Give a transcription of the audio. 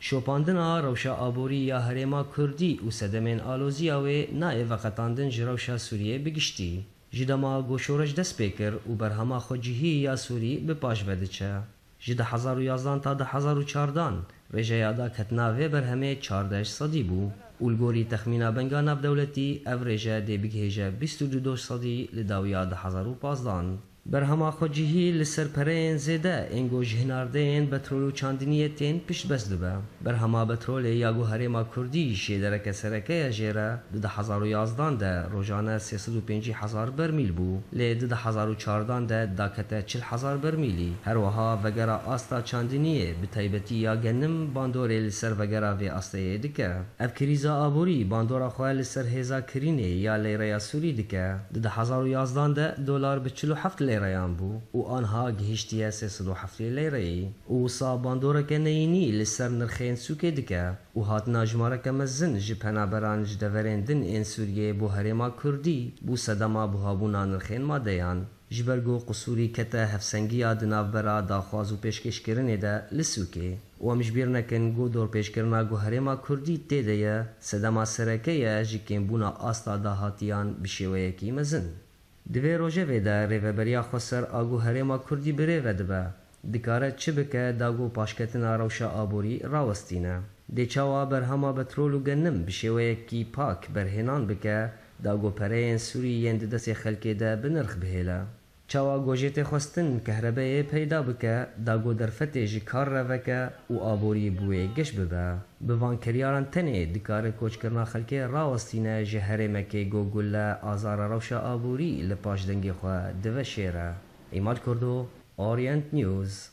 Şopandina rewşa aborî ya herêma Kurdî û sedemên aloziya wê nayê veqetandin ji rewşa Sûriyeyê bi giştî. Ji dema ku şoreş dest pê kir û berhama xwecihî ya Sûrî bi paş ve diçe. Ji di hezar û yazdan ta di hezar û çardan, rêjeya daketina vê berhemê çardeh sedî bû û li gorî texmîna Benga Navdewletî ev rêje dê bigihêje bîst û du doh sedî li dawiya di hezar û pazdaan. Berhama xwecihî li ser pereyên zêde ên ku ji hinardeyên betrol û çandiniyê tên piştbes dibe. Berhama betrolê ya ku herêma Kurdî ji yê dereke sereke ye jêr e, di du hezar û yazdan de rojane sê sed û pêncî hezar bermîl bû, lê di du hezar û çardan de dakete çil hezar bermîlî. Her wiha vegera asta çandiniyê, bi taybetî ya genim, bandorê li ser vegera vê asteyê dike. Ev krîza aborî bandora xwe li ser hêza kirînê ya leyreya sûrî dike. Di du hezar û yazdan de dolar bi çil û heft leyreyan bû û anha gihiştiye sê sed û heftê leyreyî û wisa bandoreke neyînî li ser nirxên sûkê dike û hatina jimareke mezin ji penaberan ji deverên din ên Sûriyê bo herêma Kurdî bû sedema buhabûna nirxên madeyan. Ji ber ku Qusûrî kete hevsengiya di navbera daxwaz û pêşkêşkirinê de li sûkê û em ji bîr nekin ku dorpêçkirina ku herêma kurdî tê de ye sedema sereke ye ji kêmbûna asta dahatiyan bi şêweyekî mezin. Di vê rojevê de rêveberiya xweser a ku herêma kurdî bi rê ve dibe Dikare çi bike dago paşketina rewşa aborî rawestîne? Dê çawa berhama betrol û gennim bi şêweyekî pak berhênan bike dago pereyên sûrî yên di destê xelkê de bi nirx bihêle? Çawa gojê tê xwestin kehrebeyê peyda bike dago derfetê ji kar re veke û aborî bi wê geş bibe? Bi van keryaran tenê dikare koçkirina xelkê rawestîne ji herêmekê go gule azara rewşa aborî li paşdengê xwe dive şêre. Îmad Kurdo, Orient News.